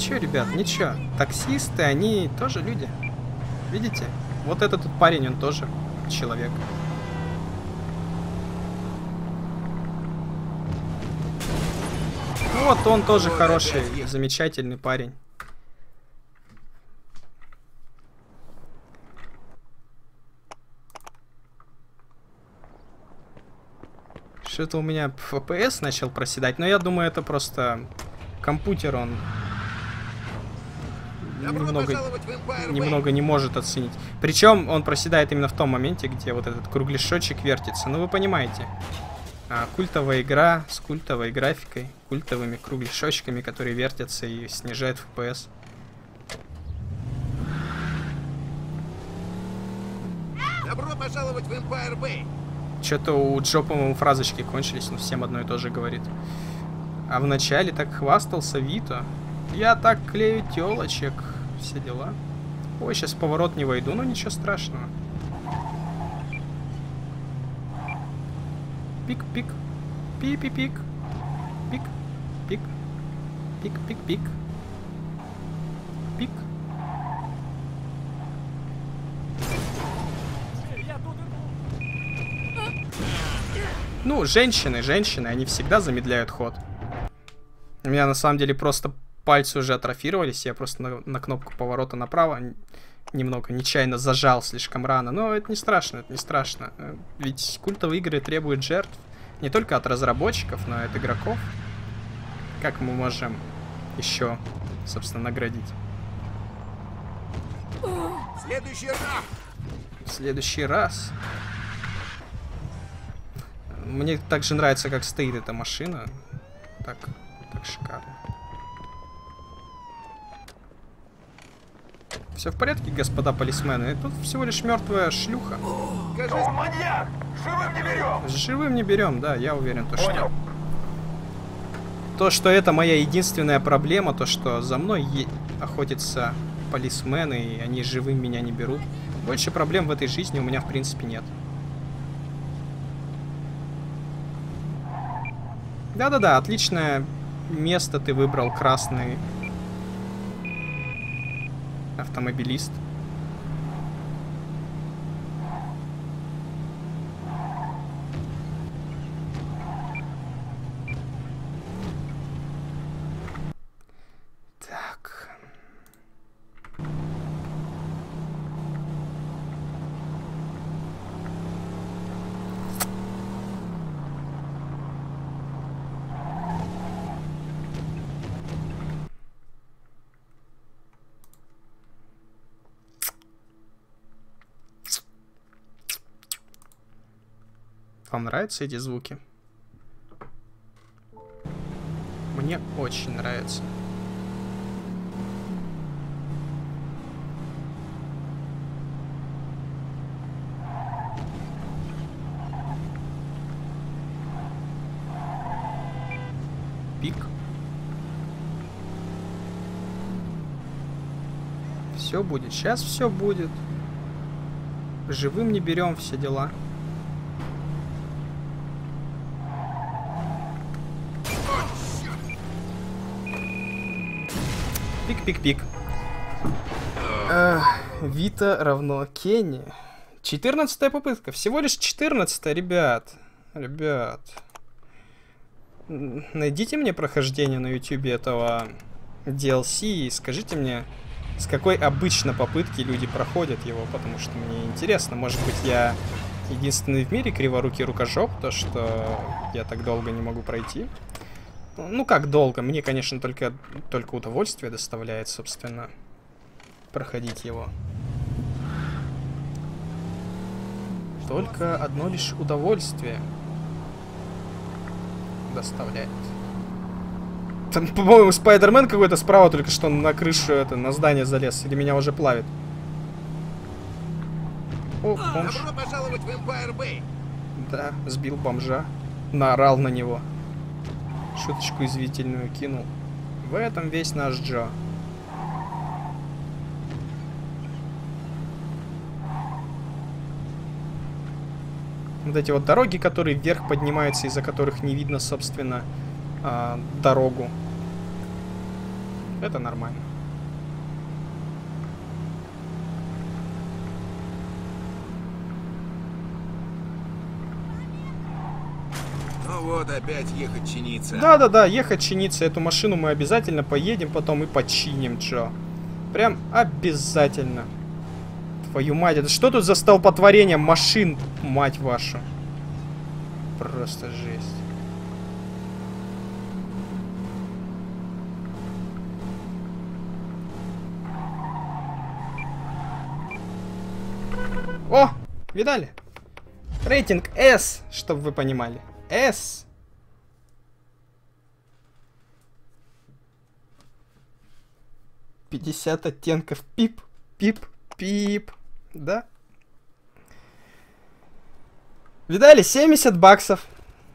Ничего, ребят, ничего. Таксисты, они тоже люди. Видите? Вот этот парень, он тоже человек. Вот он тоже хороший, замечательный парень. Что-то у меня FPS начал проседать, но я думаю, это просто компьютер, он немного, немного не может оценить. Причем он проседает именно в том моменте, где вот этот кругляшочек вертится. Ну вы понимаете. А, культовая игра с культовой графикой, культовыми кругляшочками, которые вертятся и снижают FPS. Добро пожаловать в Empire Bay. Что-то у Джо, по-моему, фразочки кончились, но всем одно и то же говорит. А вначале так хвастался Вито. Я так клею телочек. все дела. Ой, сейчас поворот не войду, но ничего страшного. Пик-пик. Пи-пи-пик. Пик. Пик. Пик-пик-пик. Пик. Ну, женщины, женщины, они всегда замедляют ход. У меня на самом деле просто пальцы уже атрофировались, я просто на, на кнопку поворота направо немного нечаянно зажал слишком рано. Но это не страшно, это не страшно. Э, Ведь культовые игры требуют жертв не только от разработчиков, но и от игроков. Как мы можем еще, собственно, наградить? Следующий раз. В следующий раз. Мне также нравится, как стоит эта машина. Так, так шикарно. Все в порядке, господа полисмены? Тут всего лишь мертвая шлюха. Кажись, маньяк! Живым не берем! Живым не берем, да, я уверен, то, что... То, что это моя единственная проблема, то, что за мной охотятся полисмены, и они живым меня не берут. Больше проблем в этой жизни у меня, в принципе, нет. Да-да-да, отличное место ты выбрал, красный автомобилист. Так. Вам нравятся эти звуки? Мне очень нравится. Пик. Все будет. Сейчас все будет. Живым не берем все дела. Пик-пик-пик. Вита равно Кенни. 14 попытка. Всего лишь 14 ребят. Ребят. Найдите мне прохождение на YouTube этого DLC и скажите мне, с какой обычно попытки люди проходят его, потому что мне интересно. Может быть, я единственный в мире криворукий рукожоп, то что я так долго не могу пройти. Ну как долго? Мне, конечно, только, только удовольствие доставляет, собственно, проходить его. Только одно лишь удовольствие доставляет. Там, по-моему, Спайдермен какой-то справа только что на крышу это, на здание залез. Или меня уже плавит. О, бомж. добро пожаловать в Empire Bay. Да, сбил бомжа. Наорал на него. Шуточку извительную кинул. В этом весь наш Джо. Вот эти вот дороги, которые вверх поднимаются, из-за которых не видно, собственно, а, дорогу. Это нормально. Ну вот, опять ехать чиниться. Да-да-да, ехать чиниться. Эту машину мы обязательно поедем потом и починим, Джо. Прям обязательно. Твою мать, это что тут за столпотворение машин, мать вашу? Просто жесть. О, видали? Рейтинг S, чтобы вы понимали. S. Пятьдесят оттенков пип, пип, пип. Да? Видали? 70 баксов.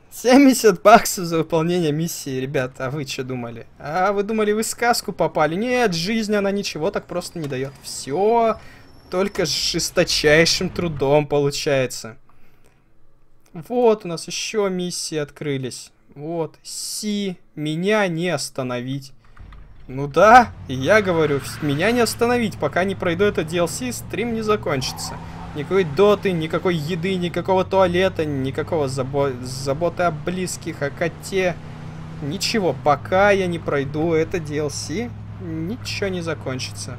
70 баксов за выполнение миссии, ребят. А вы что думали? А вы думали, вы сказку попали? Нет, жизнь, она ничего так просто не дает. Все только с жесточайшим трудом получается. Вот у нас еще миссии открылись. Вот. Си, меня не остановить. Ну да, я говорю, меня не остановить, пока не пройду это DLC, стрим не закончится. Никакой доты, никакой еды, никакого туалета, никакого забо заботы о близких, о коте. Ничего, пока я не пройду это DLC, ничего не закончится.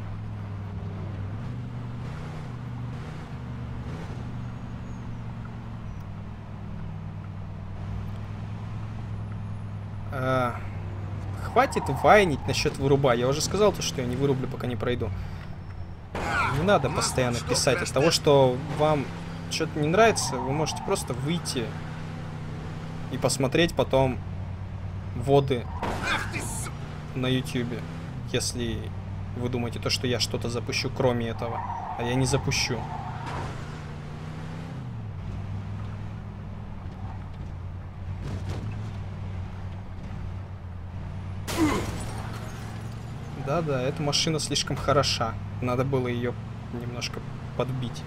А, хватит вайнить насчет вырубай. Я уже сказал то, что я не вырублю, пока не пройду. Не надо постоянно писать. От того, что вам что-то не нравится, вы можете просто выйти и посмотреть потом воды на ютюбе. Если вы думаете то, что я что-то запущу кроме этого. А я не запущу. Да-да, эта машина слишком хороша. Надо было ее немножко подбить.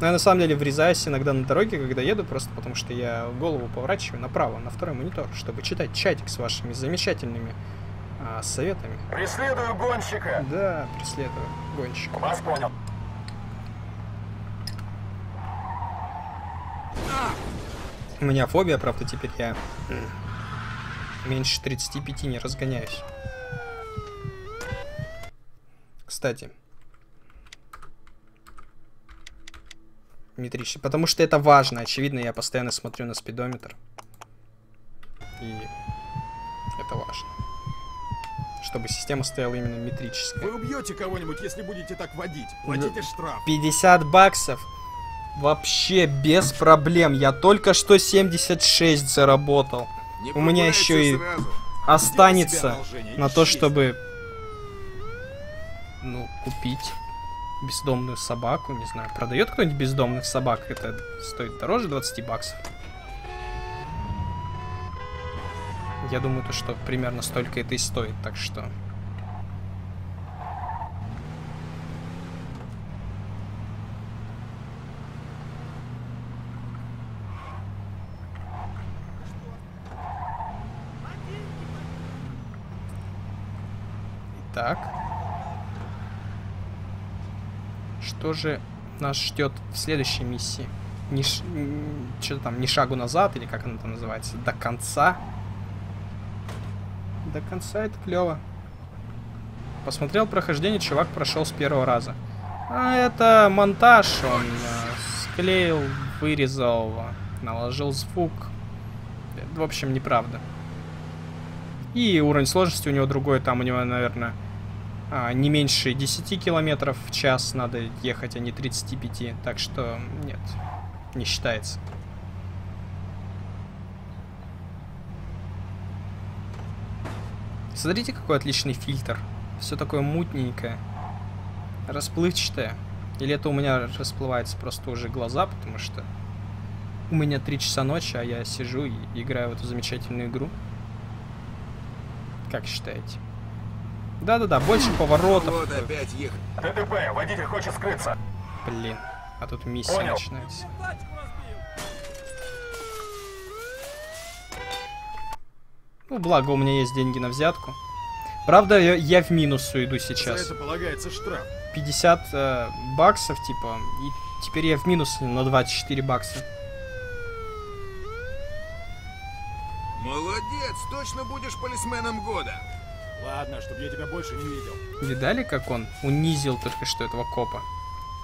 Но я на самом деле врезаюсь иногда на дороге, когда еду, просто потому что я голову поворачиваю направо, на второй монитор, чтобы читать чатик с вашими замечательными а, советами. Преследую гонщика. Да, преследую гонщика. Вас понял. У меня фобия, правда, теперь я меньше 35 не разгоняюсь. Кстати. Метричный. Потому что это важно. Очевидно, я постоянно смотрю на спидометр. И это важно. Чтобы система стояла именно метрическая. Вы убьете кого-нибудь, если будете так водить. Платите штраф. 50 баксов. Вообще без проблем. Я только что 76 заработал. Не У меня еще и сразу. останется на то, чтобы ну, купить бездомную собаку, не знаю. Продает кто-нибудь бездомных собак? Это стоит дороже 20 баксов. Я думаю, то, что примерно столько это и стоит, так что... Итак. Что же нас ждет в следующей миссии? Ш... Что там, не шагу назад, или как она там называется? До конца? До конца это клево. Посмотрел прохождение, чувак прошел с первого раза. А это монтаж, он э, склеил, вырезал, наложил звук. Это, в общем, неправда. И уровень сложности у него другой, там у него, наверное, не меньше 10 километров в час надо ехать, а не 35. Так что нет, не считается. Смотрите, какой отличный фильтр. Все такое мутненькое. Расплывчатое. Или это у меня расплывается просто уже глаза, потому что у меня 3 часа ночи, а я сижу и играю в эту замечательную игру. Как считаете? Да-да-да, больше поворотов. Вот опять ехать. ДТП, водитель хочет скрыться. Блин, а тут миссия Понял. начинается. Ну, благо у меня есть деньги на взятку. Правда, я, я в минус уйду За сейчас. это полагается штраф. 50 э, баксов, типа, и теперь я в минус на 24 бакса. Молодец, точно будешь полисменом года. Ладно, чтобы я тебя больше не видел. Видали, как он унизил только что этого копа?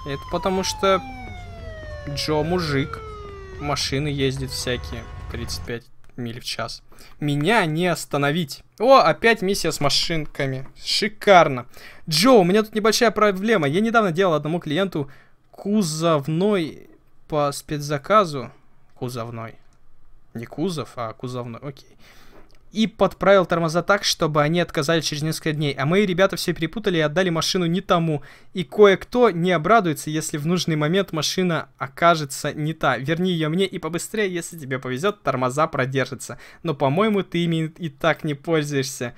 Это потому что Джо мужик. Машины ездит всякие. 35 миль в час. Меня не остановить. О, опять миссия с машинками. Шикарно. Джо, у меня тут небольшая проблема. Я недавно делал одному клиенту кузовной по спецзаказу. Кузовной. Не кузов, а кузовной. Окей. И подправил тормоза так, чтобы они отказали через несколько дней. А мои ребята все перепутали и отдали машину не тому. И кое-кто не обрадуется, если в нужный момент машина окажется не та. Верни ее мне и побыстрее, если тебе повезет, тормоза продержатся. Но, по-моему, ты ими и так не пользуешься.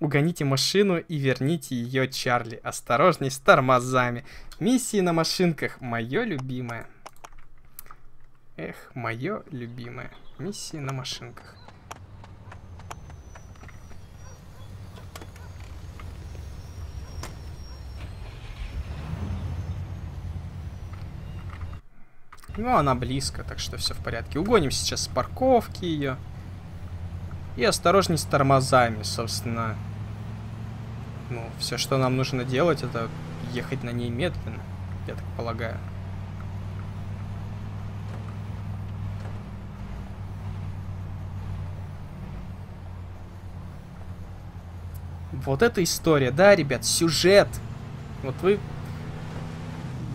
Угоните машину и верните ее Чарли. Осторожней с тормозами. Миссии на машинках. Мое любимое. Эх, мое любимое. Миссии на машинках. Ну, она близко, так что все в порядке. Угоним сейчас с парковки ее. И осторожней с тормозами, собственно. Ну, все, что нам нужно делать, это ехать на ней медленно, я так полагаю. Вот эта история, да, ребят, сюжет. Вот вы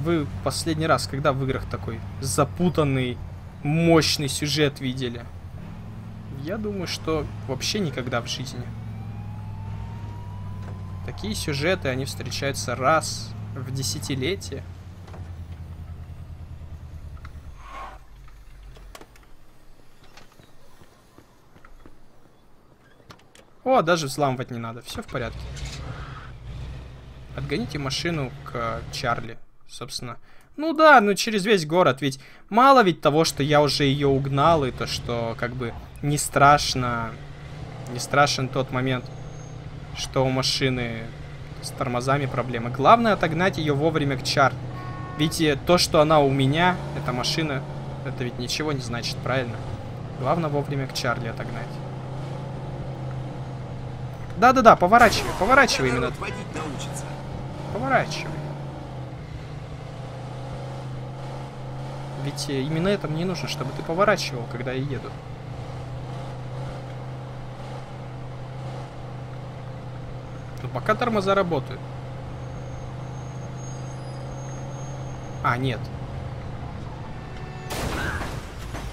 вы последний раз, когда в играх такой запутанный, мощный сюжет видели? Я думаю, что вообще никогда в жизни. Такие сюжеты, они встречаются раз в десятилетие. О, даже взламывать не надо. Все в порядке. Отгоните машину к Чарли собственно. Ну да, ну через весь город, ведь мало ведь того, что я уже ее угнал, и то, что как бы не страшно, не страшен тот момент, что у машины с тормозами проблемы. Главное отогнать ее вовремя к чар. Ведь то, что она у меня, эта машина, это ведь ничего не значит, правильно? Главное вовремя к Чарли отогнать. Да-да-да, поворачивай, поворачивай именно. Поворачивай. Ведь э, именно это мне нужно, чтобы ты поворачивал, когда я еду. Но пока тормоза работают. А, нет.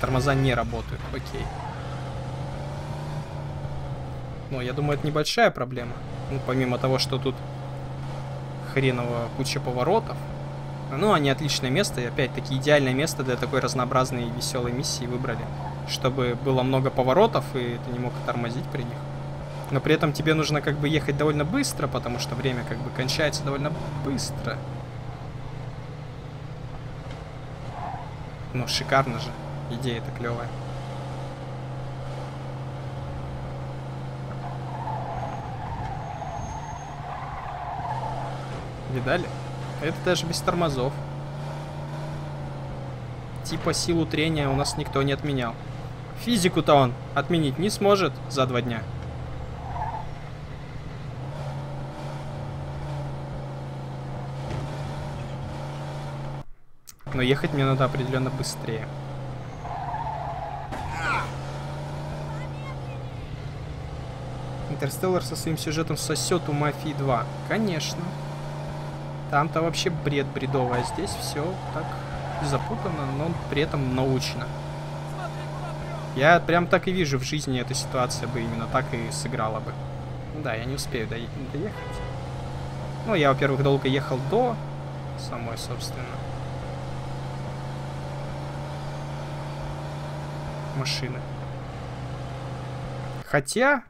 Тормоза не работают, окей. Ну, я думаю, это небольшая проблема. Ну, помимо того, что тут хреново куча поворотов. Ну, они отличное место, и опять-таки идеальное место для такой разнообразной и веселой миссии выбрали. Чтобы было много поворотов, и ты не мог тормозить при них. Но при этом тебе нужно как бы ехать довольно быстро, потому что время как бы кончается довольно быстро. Ну, шикарно же. Идея-то клевая. Видали? Это даже без тормозов. Типа силу трения у нас никто не отменял. Физику-то он отменить не сможет за два дня. Но ехать мне надо определенно быстрее. Интерстеллар со своим сюжетом сосет у Мафии 2. Конечно. Там-то вообще бред бредовый, а здесь все так запутано, но при этом научно. Я прям так и вижу в жизни эта ситуация бы именно так и сыграла бы. Да, я не успею до доехать. Ну, я, во-первых, долго ехал до самой, собственно. Машины. Хотя,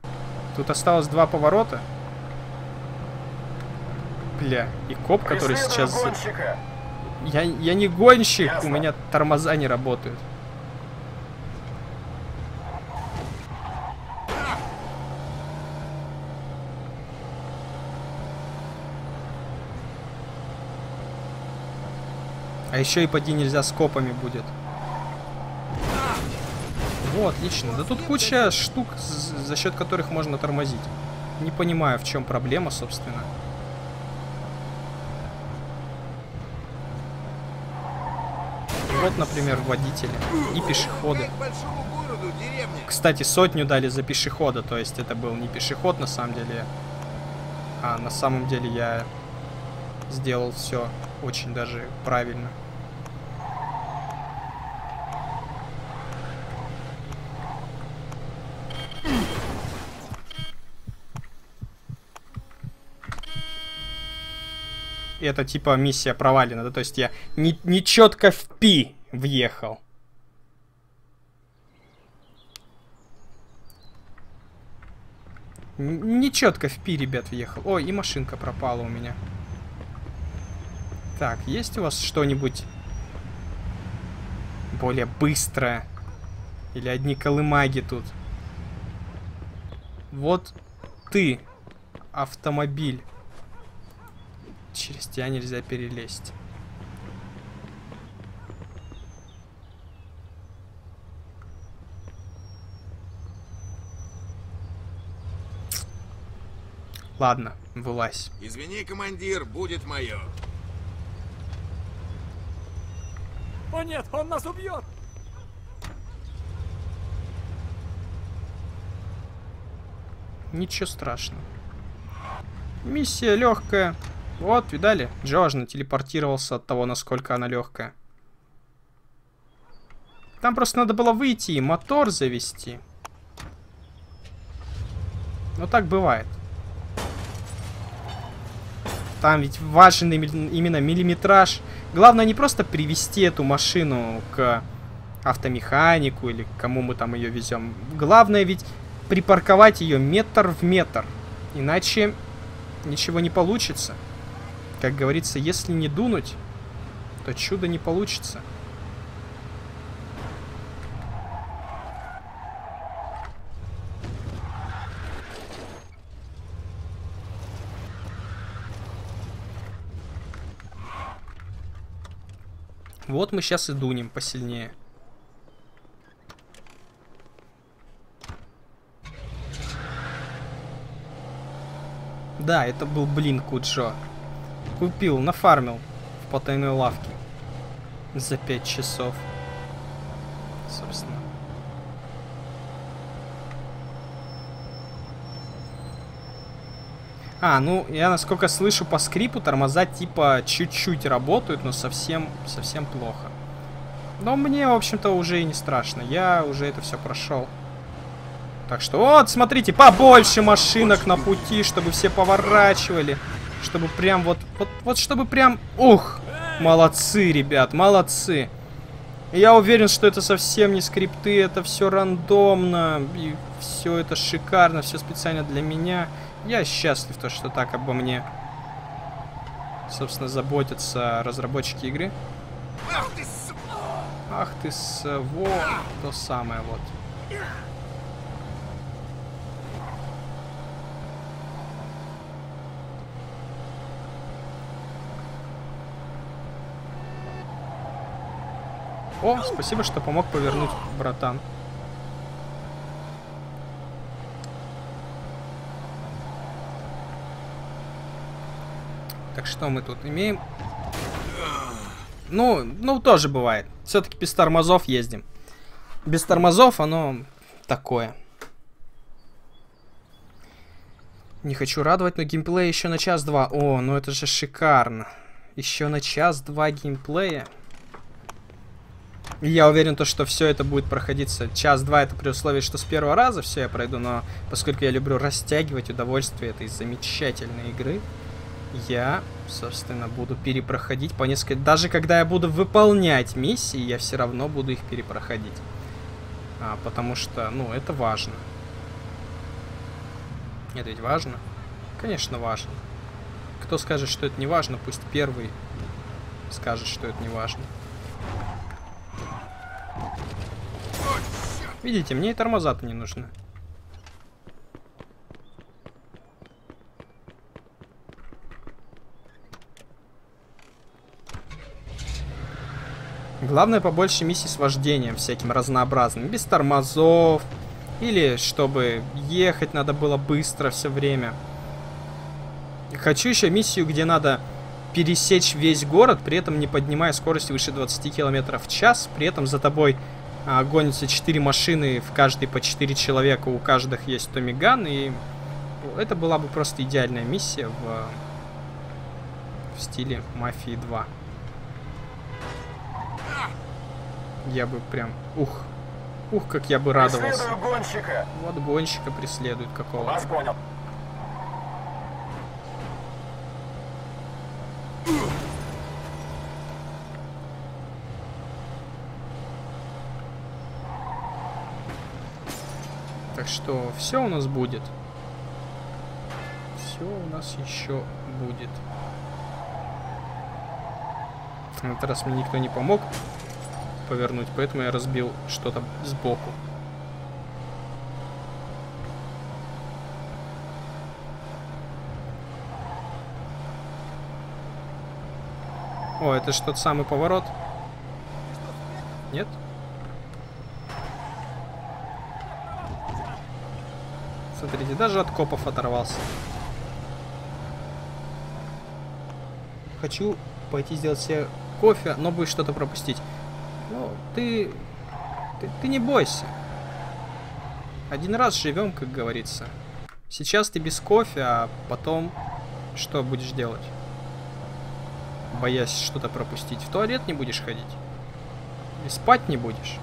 тут осталось два поворота. Бля, и коп, который сейчас... Я, я не гонщик, Ясно. у меня тормоза не работают. А еще и поди нельзя с копами будет. Вот, отлично. Да тут куча штук, за счет которых можно тормозить. Не понимаю, в чем проблема, собственно. пешеход, например, водители и пешеходы. Кстати, сотню дали за пешехода, то есть это был не пешеход на самом деле, а на самом деле я сделал все очень даже правильно. это типа миссия провалена, да, то есть я не, не четко в пи въехал. Не четко в пи, ребят, въехал. Ой, и машинка пропала у меня. Так, есть у вас что-нибудь более быстрое? Или одни колымаги тут? Вот ты, автомобиль. Через тебя нельзя перелезть. Ладно, вылазь. Извини, командир, будет мое. О нет, он нас убьет! Ничего страшного. Миссия легкая. Вот, видали? Джорджно телепортировался от того, насколько она легкая. Там просто надо было выйти и мотор завести. Но так бывает. Там ведь важен именно миллиметраж. Главное не просто привести эту машину к автомеханику или к кому мы там ее везем. Главное ведь припарковать ее метр в метр. Иначе ничего не получится. Как говорится, если не дунуть, то чудо не получится. Вот мы сейчас и дунем посильнее. Да, это был блин Куджо. Купил, нафармил в потайной лавке. За 5 часов. Собственно. А, ну, я насколько слышу по скрипу, тормоза типа чуть-чуть работают, но совсем, совсем плохо. Но мне, в общем-то, уже и не страшно. Я уже это все прошел. Так что вот, смотрите, побольше машинок на пути, чтобы все поворачивали. Чтобы прям вот, вот, вот чтобы прям... Ух! Молодцы, ребят, молодцы. Я уверен, что это совсем не скрипты, это все рандомно. И все это шикарно, все специально для меня. Я счастлив, то, что так обо мне, собственно, заботятся разработчики игры. Ах ты, с... Во, то самое вот. О, спасибо, что помог повернуть, братан. Так что мы тут имеем? Ну, ну тоже бывает. Все-таки без тормозов ездим. Без тормозов оно такое. Не хочу радовать, но геймплей еще на час-два. О, ну это же шикарно. Еще на час-два геймплея. Я уверен, то, что все это будет проходиться час-два, это при условии, что с первого раза все я пройду, но поскольку я люблю растягивать удовольствие этой замечательной игры, я, собственно, буду перепроходить по несколько... Даже когда я буду выполнять миссии, я все равно буду их перепроходить. А, потому что, ну, это важно. Это ведь важно? Конечно, важно. Кто скажет, что это не важно, пусть первый скажет, что это не важно. Видите, мне и тормоза-то не нужны. Главное побольше миссий с вождением всяким разнообразным. Без тормозов. Или чтобы ехать надо было быстро все время. Хочу еще миссию, где надо пересечь весь город, при этом не поднимая скорость выше 20 км в час. При этом за тобой а, гонятся 4 машины, в каждой по 4 человека, у каждых есть Томиган. И это была бы просто идеальная миссия в, в стиле Мафии 2. Я бы прям... Ух. Ух, как я бы радовался. гонщика. Вот гонщика преследует какого-то. Вас понял. Так что все у нас будет. Все у нас еще будет. На этот раз мне никто не помог повернуть, поэтому я разбил что-то сбоку. О, это ж тот самый поворот. Нет? Смотрите, даже от копов оторвался. Хочу пойти сделать себе кофе, но боюсь что-то пропустить. Ну, ты, ты... Ты не бойся. Один раз живем, как говорится. Сейчас ты без кофе, а потом что будешь делать? Боясь что-то пропустить. В туалет не будешь ходить? И спать не будешь?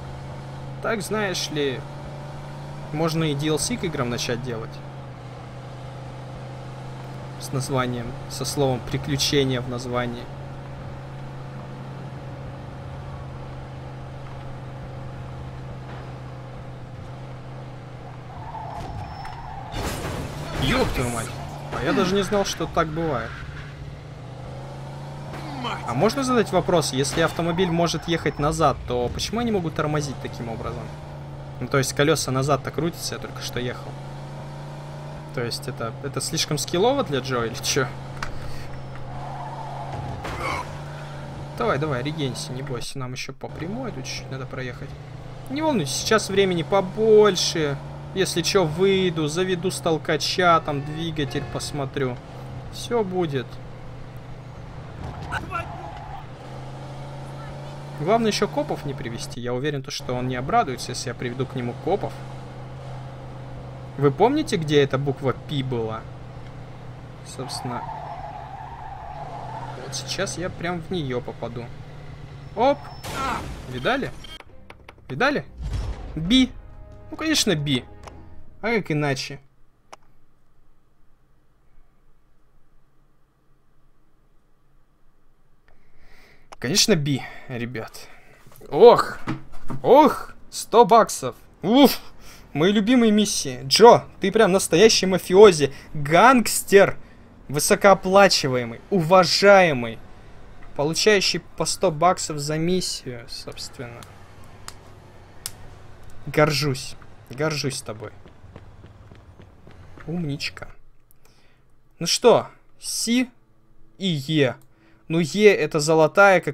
Так, знаешь ли, можно и DLC к играм начать делать. С названием, со словом приключения в названии. Твою мать. А я даже не знал, что так бывает. А можно задать вопрос, если автомобиль может ехать назад, то почему они могут тормозить таким образом? Ну, то есть колеса назад-то крутятся, я только что ехал. То есть это, это слишком скиллово для Джо или чё? Давай, давай, регенься, не бойся, нам еще по прямой тут чуть-чуть надо проехать. Не волнуйся, сейчас времени побольше. Если что, выйду, заведу с толкача, там двигатель посмотрю. Все будет. Главное еще копов не привести. Я уверен, то, что он не обрадуется, если я приведу к нему копов. Вы помните, где эта буква Пи была? Собственно. Вот сейчас я прям в нее попаду. Оп! Видали? Видали? Би. Ну, конечно, Би. А как иначе? Конечно, Би, ребят. Ох! Ох! 100 баксов! Уф! Мои любимые миссии. Джо, ты прям настоящий мафиози. Гангстер! Высокооплачиваемый, уважаемый. Получающий по 100 баксов за миссию, собственно. Горжусь. Горжусь тобой. Умничка. Ну что, Си и Е. Ну Е это золотая какая